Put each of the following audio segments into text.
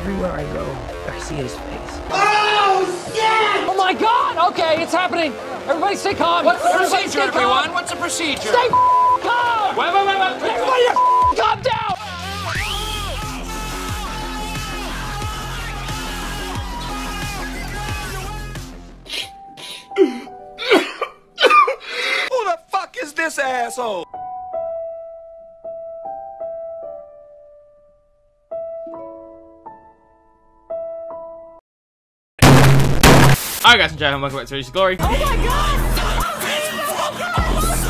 everywhere I go, I see his face. Oh shit! Oh, my god! Okay, it's happening. Everybody stay calm. What's the Everybody procedure, stay calm. everyone? What's the procedure? Stay calm. Wait, wait, wait, wait. Everybody calm down. Who the fuck is this asshole? Alright guys and gentlemen, welcome back to Racing Glory. Oh my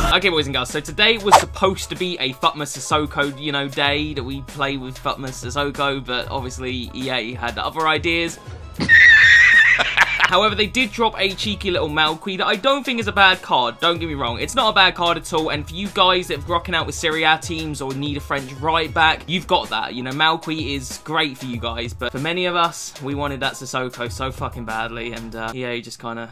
god! Okay boys and girls, so today was supposed to be a Futmas Sissoko, you know, day that we play with Futmas Sissoko, but obviously EA had other ideas. However, they did drop a cheeky little Malcuit that I don't think is a bad card. Don't get me wrong. It's not a bad card at all. And for you guys that have rocking out with Serie A teams or need a French right back, you've got that. You know, Malcuit is great for you guys. But for many of us, we wanted that Sissoko so fucking badly. And uh, EA just kind of...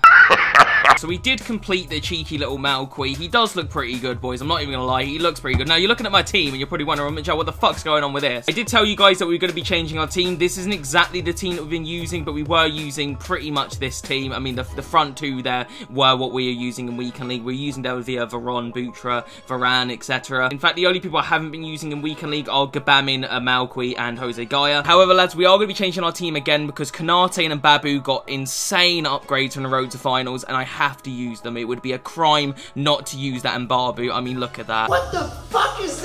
So we did complete the cheeky little Malcuit. He does look pretty good, boys. I'm not even gonna lie. He looks pretty good. Now, you're looking at my team, and you're probably wondering, Joe, what the fuck's going on with this? I did tell you guys that we were going to be changing our team. This isn't exactly the team that we've been using, but we were using pretty much this team. I mean, the, the front two there were what we are using in Weekend League. We're using David Villa, Veron, Butra, Varane, etc. In fact, the only people I haven't been using in Weekend League are Gabamin, uh, Malcuit, and Jose Gaya. However, lads, we are going to be changing our team again because Konaté and Babu got insane upgrades on the road to finals, and I have to use them. It would be a crime not to use that in Babu. I mean, look at that. What the fuck is?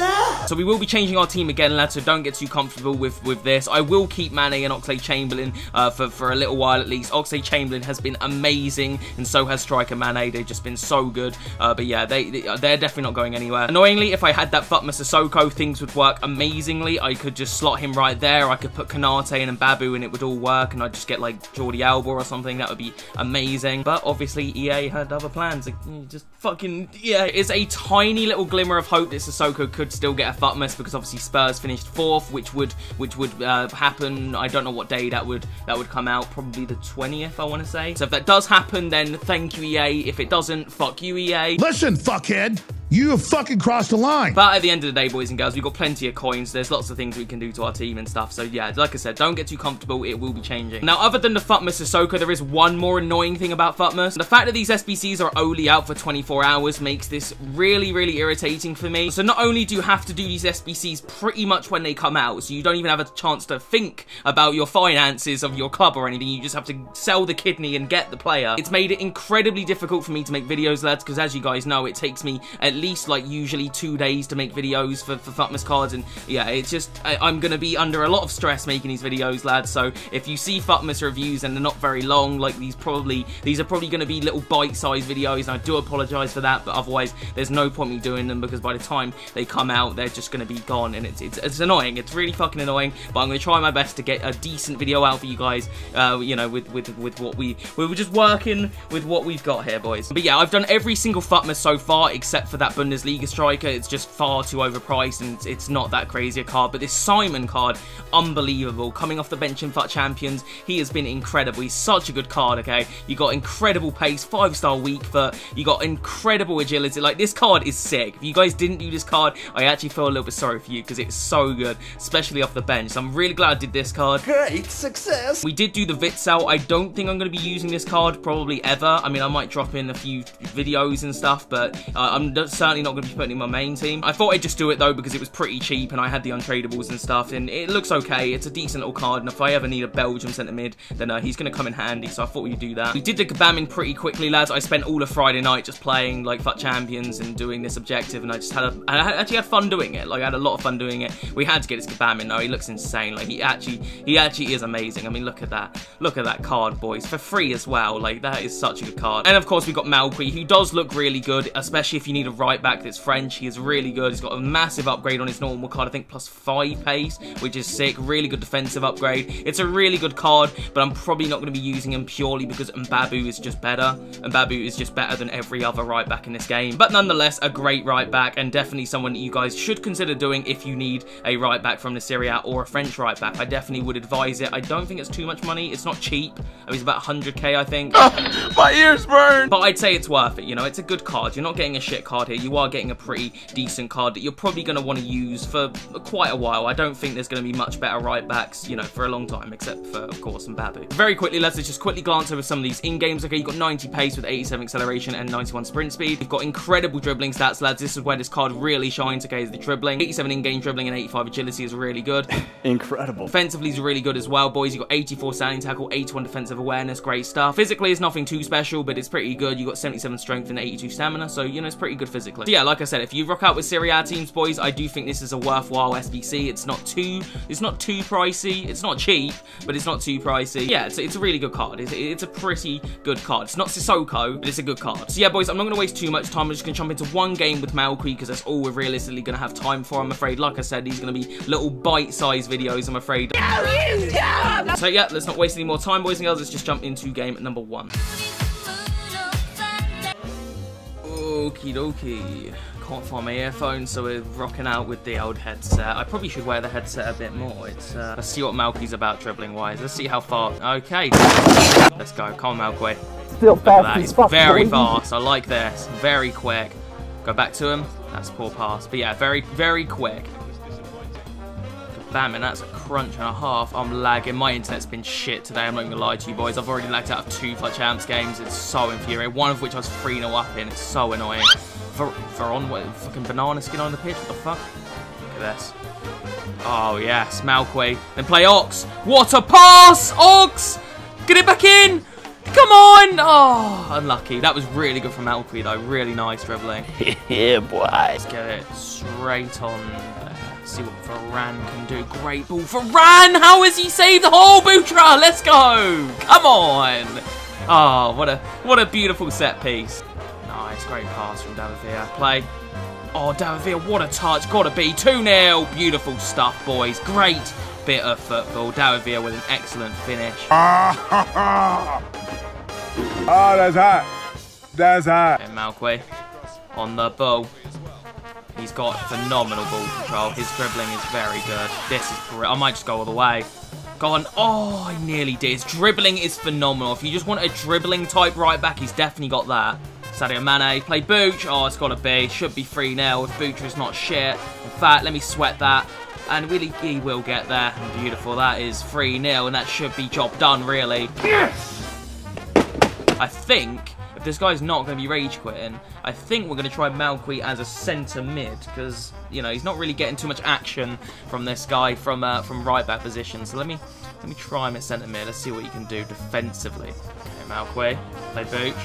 So we will be changing our team again, lads, so don't get too comfortable with, with this. I will keep Mane and Oxlade-Chamberlain uh, for, for a little while at least. Oxlade-Chamberlain has been amazing, and so has Striker Mane. They've just been so good. Uh, but yeah, they, they, are definitely not going anywhere. Annoyingly, if I had that Futmas Sissoko, things would work amazingly. I could just slot him right there. I could put Konaté in and Babu and it would all work, and I'd just get like Jordi Alba or something. That would be amazing. But obviously, EA had other plans. Like, just fucking, yeah. It's a tiny little glimmer of hope that Sissoko could still get a Futmas because obviously Spurs finished fourth, which would which would uh, happen. I don't know what day that would that would come out. Probably the 20th, I want to say. So if that does happen, then thank you EA. If it doesn't, fuck you EA. Listen, fuckhead, you have fucking crossed the line. But at the end of the day, boys and girls, we've got plenty of coins. There's lots of things we can do to our team and stuff. So yeah, like I said, don't get too comfortable. It will be changing. Now, other than the Futmas Sissoko, there is one more annoying thing about Futmas. The fact that these SBCs are only out for 24 hours makes this really, really irritating for me. So not only do you have to do these SBCs pretty much when they come out, so you don't even have a chance to think about your finances of your club or anything. You just have to sell the kidney and get the player. It's made it incredibly difficult for me to make videos, lads, because as you guys know, it takes me at least like usually two days to make videos for, for Futmas cards. And yeah, it's just, I, I'm going to be under a lot of stress making these videos, lads. So if you see Futmas reviews and they're not very long, like these probably, these are probably to be little bite-sized videos. And I do apologize for that, but otherwise there's no point me doing them because by the time they come out, they're just to be gone. And it's, it's, it's annoying. It's really fucking annoying, but I'm to try my best to get a decent video out for you guys, uh, you know, with, with, with what we, we were just working with what we've got here, boys. But yeah, I've done every single Futmas so far, except for that Bundesliga striker. It's just far too overpriced and it's, not that crazy a card. But this Simon card, unbelievable. Coming off the bench in FUT Champions, he has been incredible. He's such a good card, okay? You got incredible pace, five-star weak foot. You got incredible agility. Like, this card is sick. If you guys didn't do this card, I actually feel a little bit sorry for you because it's so good, especially off the bench. So I'm really glad I did this card. Great success. We did do the Witsel. I don't think I'm going to be using this card probably ever. I mean, I might drop in a few videos and stuff, but uh, I'm certainly not going to be putting in my main team. I thought I'd just do it though because it was pretty cheap and I had the untradables and stuff, and it looks okay. It's a decent little card, and if I ever need a Belgium centre mid, then uh, he's going to come in handy, so I thought we'd do that. We did the Gabamin pretty quickly, lads. I spent all of Friday night just playing like FUT Champions and doing this objective, and I just had a, I actually had fun doing it. Like, I had a lot of fun doing it. We had to get his Gabamin though. He looks insane. Like, he actually, he actually is amazing. I mean, look at that. Look at that card, boys. For free as well. Like, that is such a good card. And of course, we got Malcuit, who does look really good, especially if you need a right back that's French. He is really good. He's got a massive upgrade on his normal card, I think plus 5 pace, which is sick. Really good defensive upgrade. It's a really good card, but I'm probably not going to be using him purely because Mbabu is just better. Mbabu is just better than every other right back in this game. But nonetheless, a great right back and definitely someone that you guys should consider doing if you need a right back from the Serie A or a French right back. I definitely would advise it. I don't think it's too much money. It's not cheap. It was about 100k, I think. My ears burn. But I'd say it's worth it, you know, it's a good card. You're not getting a shit card here. You are getting a pretty decent card that you're probably going to want to use for quite a while. I don't think there's going to be much better right backs, you know, for a long time, except for, of course, Mbappe. Very quickly, let's just quickly glance over some of these in-games. Okay, you've got 90 pace with 87 acceleration and 91 sprint speed. You've got incredible dribbling stats, lads. This is where this card really shines, okay, is the dribbling. 87 in-game dribbling and 85 agility is really good. Incredible. Defensively is really good as well, boys. You've got 84 standing tackle, 81 defensive awareness, great stuff. Physically, it's nothing too special, but it's pretty good. You've got 77 strength and 82 stamina, so, you know, it's pretty good physically. So, yeah, like I said, if you rock out with Serie A teams, boys, I do think this is a worthwhile SBC. It's not too, it's not too pricey. It's not cheap, but it's not too pricey. Yeah, it's, it's a really good card. It's, it's a pretty good card. It's not Sissoko, but it's a good card. So, yeah, boys, I'm not going to waste too much time. I'm just going to jump into one game with Malcuit, because that's all we're realistically going to have time for, I'm afraid. Like I said, these are going to be little bite-sized videos, I'm afraid. So, yeah, let's not waste any more time, boys and girls. Let's just jump into game number one. Okie dokie. Can't find my earphones, so we're rocking out with the old headset. I probably should wear the headset a bit more. It's uh, let's see what Malcuit's about dribbling wise. Let's see how far. Okay, let's go. Come on, Malcuit. Still fast that. as He's very fast. I like this. Very quick. Go back to him. That's a poor pass. But yeah, very, very quick. Bam, and that's a crunch and a half. I'm lagging. My internet's been shit today. I'm not gonna lie to you boys. I've already lagged out of two FUT Champs games. It's so infuriating. One of which I was 3 0 up in. It's so annoying. For, for on what fucking banana skin on the pitch. What the fuck? Look at this. Oh yes, Malcuit. Then play Ox. What a pass! Ox! Get it back in! Come on! Oh, unlucky. That was really good from Malcuit though. Really nice dribbling. yeah, boy. Let's get it straight on there. See what Varane can do. Great ball. Varane! How has he saved the whole Butra? Let's go! Come on! Oh, what a what a beautiful set piece. Nice, great pass from David Villa. Play. Oh, David Villa, what a touch. Gotta be 2-0. Beautiful stuff, boys. Great bit of football. David Villa with an excellent finish. Oh, that's hot. That's hot. And Malcuit on the ball. He's got phenomenal ball control. His dribbling is very good. This is great. I might just go all the way. Go on. Oh, I nearly did. His dribbling is phenomenal. If you just want a dribbling type right back, he's definitely got that. Sadio Mane. Play Booch. Oh, it's got to be. Should be 3-0 if Booch is not shit. In fact, let me sweat that. And really, he will get there. Beautiful. That is 3-0, and that should be job done, really. I think this guy's not going to be rage quitting, I think we're going to try Malcuit as a centre mid because you know he's not really getting too much action from this guy from uh, from right back position. So let me let me try him at centre mid. Let's see what he can do defensively. Okay, Malcuit, play Booch.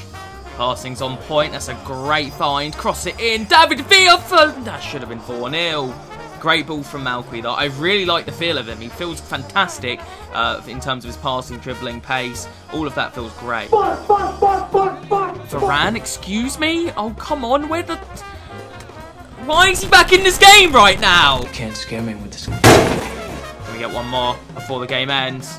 Passing's on point. That's a great find. Cross it in. David Villa that should have been 4 0 Great ball from Malcuit, though. I really like the feel of him. He feels fantastic uh, in terms of his passing, dribbling, pace. All of that feels great. Varane, excuse me? Oh, come on. Where the... Why is he back in this game right now? Can't scare me with this. Can we get one more before the game ends?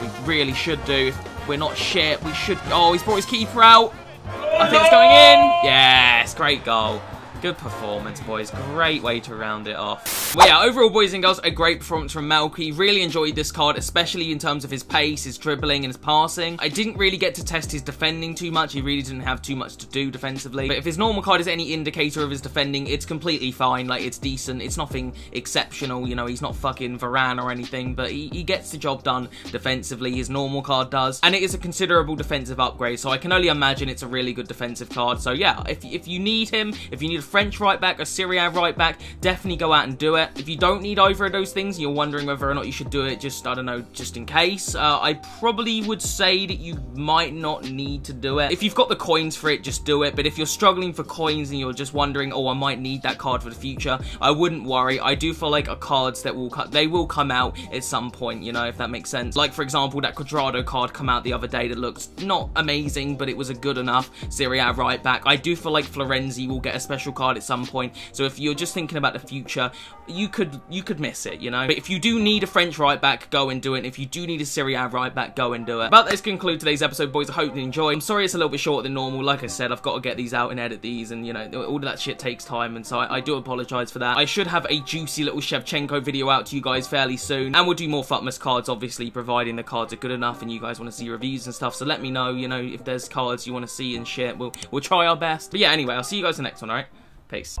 We really should do. If we're not shit, we should... Oh, he's brought his keeper out. I think it's going in. Yes, great goal. Good performance, boys. Great way to round it off. Well, yeah, overall, boys and girls, a great performance from Malcuit. Really enjoyed this card, especially in terms of his pace, his dribbling, and his passing. I didn't really get to test his defending too much. He really didn't have too much to do defensively. But if his normal card is any indicator of his defending, it's completely fine. Like, it's decent. It's nothing exceptional. You know, he's not fucking Varane or anything, but he, he gets the job done defensively. His normal card does. And it is a considerable defensive upgrade, so I can only imagine it's a really good defensive card. So, yeah, if, if you need him, if you need a French right back, a Serie A right back, definitely go out and do it. If you don't need either of those things, you're wondering whether or not you should do it, just, I don't know, just in case, uh, I probably would say that you might not need to do it. If you've got the coins for it, just do it. But if you're struggling for coins and you're just wondering, oh, I might need that card for the future, I wouldn't worry. I do feel like are cards that will cut, they will come out at some point, you know, if that makes sense. Like, for example, that Cuadrado card come out the other day that looks not amazing, but it was a good enough Serie A right back. I do feel like Florenzi will get a special card at some point. So if you're just thinking about the future, you could you could miss it, you know. But if you do need a French right back, go and do it. If you do need a Serie A right back, go and do it. But let's conclude today's episode, boys. I hope you enjoyed. I'm sorry it's a little bit shorter than normal. Like I said, I've got to get these out and edit these, and you know, all of that shit takes time, and so I, I do apologise for that. I should have a juicy little Shevchenko video out to you guys fairly soon, and we'll do more Futmas cards, obviously, providing the cards are good enough and you guys want to see reviews and stuff. So let me know, you know, if there's cards you want to see and shit. We'll we'll try our best. But yeah, anyway, I'll see you guys in the next one. All right. Peace.